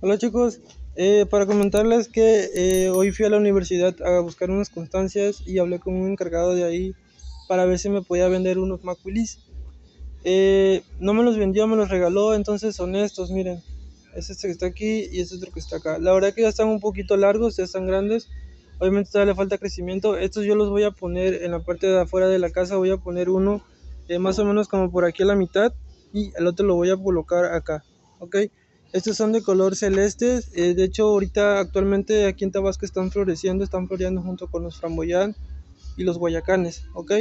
Hola chicos, eh, para comentarles que eh, hoy fui a la universidad a buscar unas constancias y hablé con un encargado de ahí para ver si me podía vender unos Macuilis. Eh, no me los vendió, me los regaló, entonces son estos, miren. Es este que está aquí y este otro que está acá. La verdad que ya están un poquito largos, ya están grandes. Obviamente todavía le falta crecimiento. Estos yo los voy a poner en la parte de afuera de la casa, voy a poner uno más o menos como por aquí a la mitad y el otro lo voy a colocar acá, ¿ok? Estos son de color celeste. Eh, de hecho, ahorita actualmente aquí en Tabasco están floreciendo, están floreando junto con los framboyán y los guayacanes, ¿ok?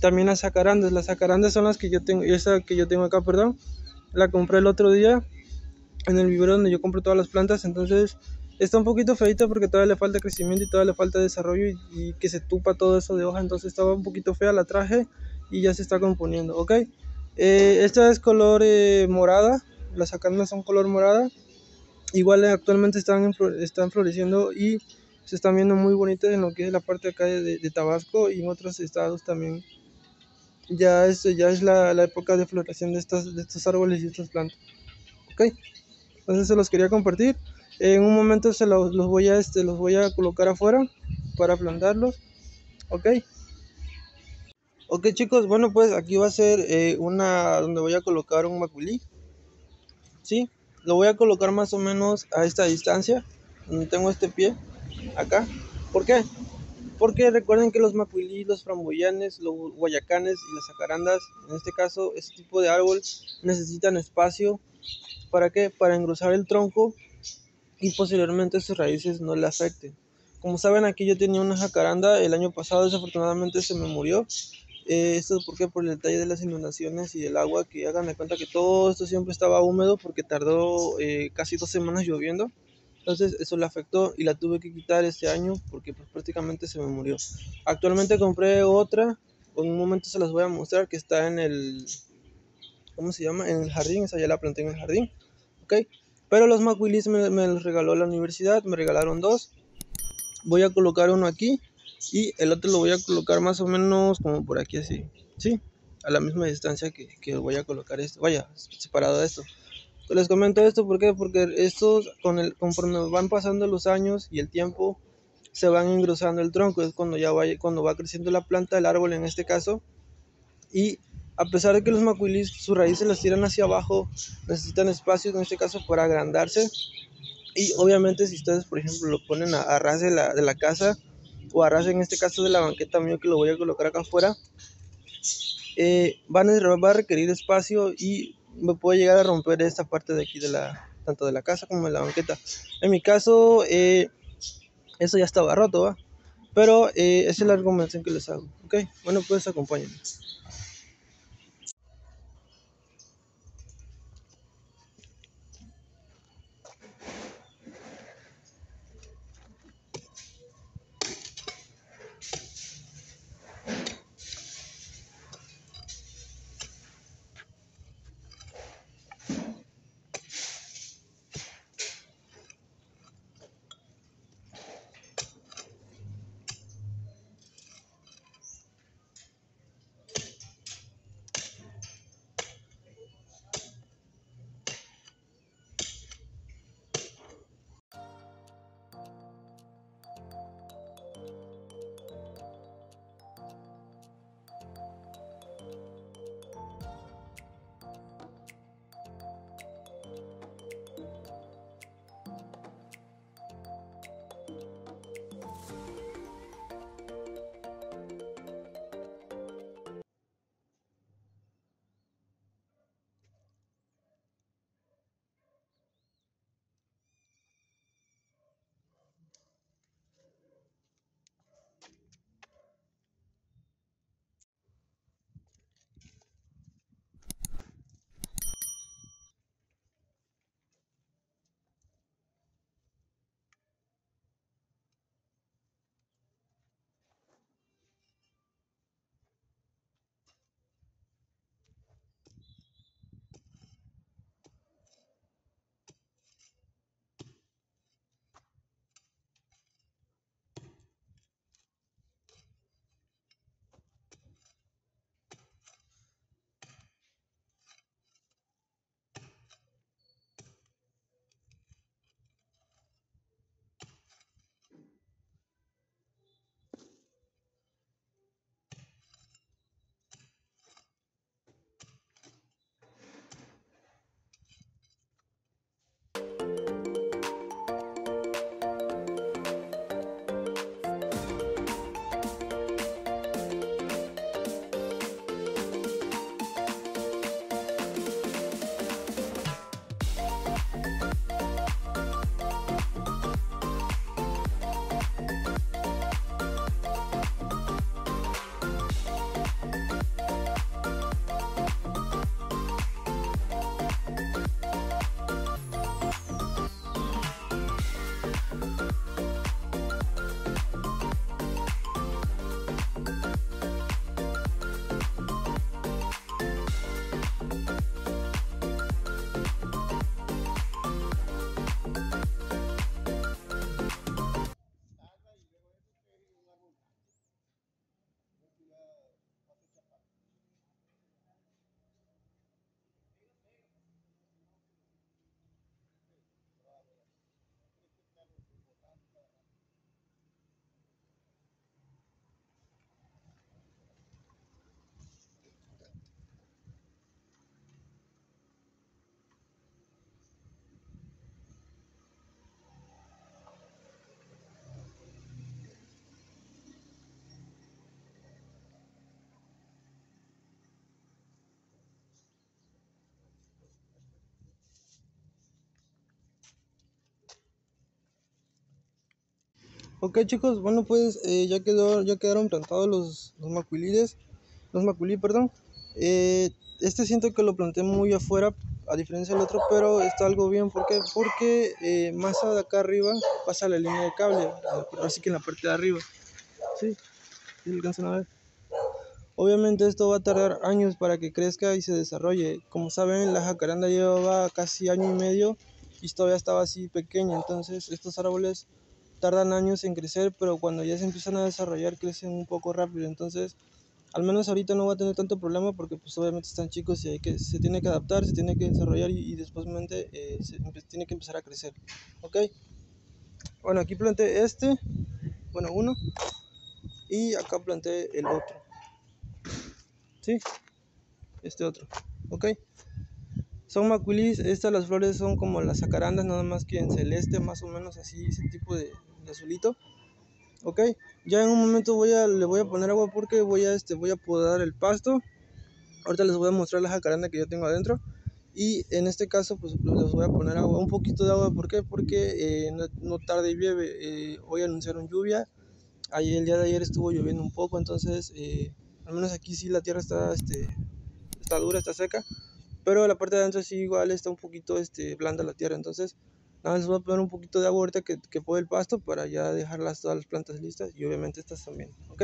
También las zacarandas. Las zacarandas son las que yo tengo, esa que yo tengo acá, perdón. La compré el otro día en el vivero donde yo compro todas las plantas. Entonces está un poquito feita porque todavía le falta crecimiento y todavía le falta desarrollo y, que se tupa todo eso de hoja. Entonces estaba un poquito fea, la traje y ya se está componiendo, ¿ok? Eh, esta es color eh, morada las acanas son color morada. Igual eh, actualmente están, están floreciendo y se están viendo muy bonitas en lo que es la parte de acá de, Tabasco y en otros estados también. Ya es, ya es la, la época de floración de estos, de estos árboles y estas plantas. Ok, entonces se los quería compartir. En un momento se los, los, voy, a, este, los voy a colocar afuera para plantarlos. Ok. Ok chicos, bueno pues aquí va a ser eh, una donde voy a colocar un maculí. ¿Sí? Lo voy a colocar más o menos a esta distancia, donde tengo este pie, acá. ¿Por qué? Porque recuerden que los macuilí, los framboyanes, los guayacanes y las acarandas, en este caso, este tipo de árbol, necesitan espacio. ¿Para qué? Para engrosar el tronco y posteriormente sus raíces no le afecten. Como saben, aquí yo tenía una jacaranda, el año pasado desafortunadamente se me murió eh, esto porque por el detalle de las inundaciones y del agua, que hagan de cuenta que todo esto siempre estaba húmedo porque tardó eh, casi dos semanas lloviendo. Entonces eso le afectó y la tuve que quitar este año porque pues, prácticamente se me murió. Actualmente compré otra, en un momento se las voy a mostrar que está en el, ¿cómo se llama? En el jardín, esa ya la planté en el jardín. ¿Ok? Pero los macuilis me, me los regaló la universidad, me regalaron dos. Voy a colocar uno aquí y el otro lo voy a colocar más o menos como por aquí así, ¿sí? A la misma distancia que, que voy a colocar esto, vaya, separado de esto. Les comento esto ¿por porque estos, con el, conforme van pasando los años y el tiempo, se van engrosando el tronco, es cuando ya va, cuando va creciendo la planta, el árbol en este caso, y a pesar de que los macuilis sus raíces las tiran hacia abajo, necesitan espacio en este caso para agrandarse, y obviamente si ustedes por ejemplo lo ponen a, a ras de la, de la casa, o arras en este caso de la banqueta mío que lo voy a colocar acá afuera, eh, van a, va a requerir espacio y me puede llegar a romper esta parte de aquí de la tanto de la casa como de la banqueta. En mi caso, eh, eso ya estaba roto, ¿va? Pero eh, es la argumentación que les hago. Ok, bueno, pues acompáñenme. Ok chicos, bueno pues eh, ya quedó, ya quedaron plantados los, los los maculí, perdón. Eh, este siento que lo planté muy afuera, a diferencia del otro, pero está algo bien, ¿por qué? Porque eh, más de acá arriba pasa la línea de cable, así que en la parte de arriba. Sí, ¿sí alcanzan a ver. Obviamente esto va a tardar años para que crezca y se desarrolle. Como saben, la jacaranda llevaba casi año y medio y todavía estaba así pequeña, entonces estos árboles tardan años en crecer, pero cuando ya se empiezan a desarrollar crecen un poco rápido. Entonces, al menos ahorita no va a tener tanto problema porque pues obviamente están chicos y hay que, se tiene que adaptar, se tiene que desarrollar y, después eh, se tiene que empezar a crecer. ¿Ok? Bueno, aquí planté este, bueno, uno, y acá planté el otro. ¿Sí? Este otro. ¿Ok? Son macuilis, estas las flores son como las sacarandas, nada más que en celeste, más o menos así, ese tipo de, azulito. Ok, ya en un momento voy a, le voy a poner agua porque voy a, este, voy a podar el pasto. Ahorita les voy a mostrar la jacaranda que yo tengo adentro. Y en este caso, pues les voy a poner agua, un poquito de agua. ¿Por qué? Porque eh, no, tarde y llueve. Eh, hoy anunciaron lluvia. Ayer, el día de ayer estuvo lloviendo un poco, entonces eh, al menos aquí sí la tierra está, este, está dura, está seca. Pero la parte de adentro sí igual está un poquito este, blanda la tierra. Entonces, nada, les voy a poner un poquito de agua ahorita que, que puede el pasto para ya dejarlas todas las plantas listas y obviamente estas también. ¿Ok?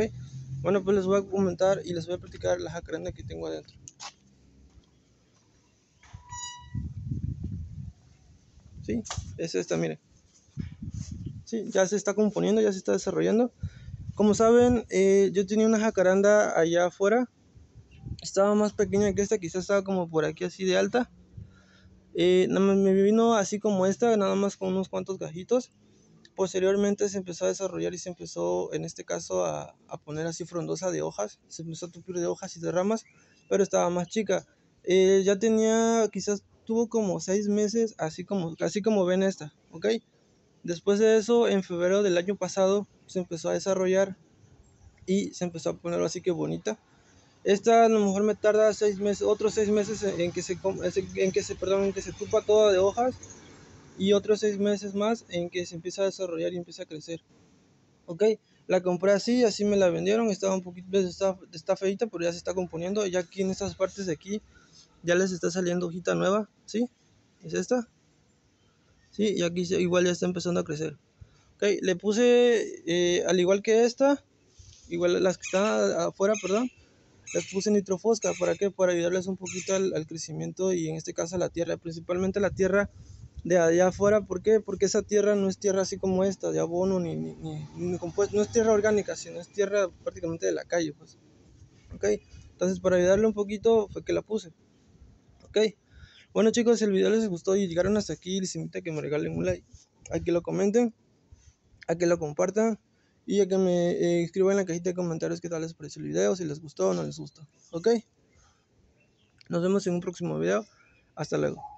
Bueno, pues les voy a comentar y les voy a platicar la jacaranda que tengo adentro. Sí, es esta, miren. Sí, ya se está componiendo, ya se está desarrollando. Como saben, eh, yo tenía una jacaranda allá afuera estaba más pequeña que esta, quizás estaba como por aquí así de alta. Eh, me vino así como esta, nada más con unos cuantos gajitos. Posteriormente se empezó a desarrollar y se empezó, en este caso, a, poner así frondosa de hojas. Se empezó a tupir de hojas y de ramas, pero estaba más chica. Eh, ya tenía, quizás tuvo como seis meses, así como, así como ven esta, ¿ok? Después de eso, en febrero del año pasado, se empezó a desarrollar y se empezó a poner así que bonita. Esta a lo mejor me tarda seis meses, otros seis meses en que se, en que se, perdón, en que se toda de hojas y otros seis meses más en que se empieza a desarrollar y empieza a crecer. Ok, la compré así, así me la vendieron, estaba un poquito, está, está feita, pero ya se está componiendo, ya aquí en estas partes de aquí ya les está saliendo hojita nueva, ¿sí? ¿Es esta? Sí, y aquí igual ya está empezando a crecer. Ok, le puse, eh, al igual que esta, igual las que están afuera, perdón, les puse nitrofosca, ¿para qué? Para ayudarles un poquito al, crecimiento y en este caso a la tierra, principalmente la tierra de allá afuera, ¿por qué? Porque esa tierra no es tierra así como esta, de abono ni, ni, ni, compuesto, no es tierra orgánica, sino es tierra prácticamente de la calle, pues, ¿ok? Entonces para ayudarle un poquito fue que la puse, ¿ok? Bueno chicos, si el video les gustó y llegaron hasta aquí, les invito a que me regalen un like, a que lo comenten, a que lo compartan y a que me eh, escriban en la cajita de comentarios qué tal les pareció el video, si les gustó o no les gustó. ¿Ok? Nos vemos en un próximo video. Hasta luego.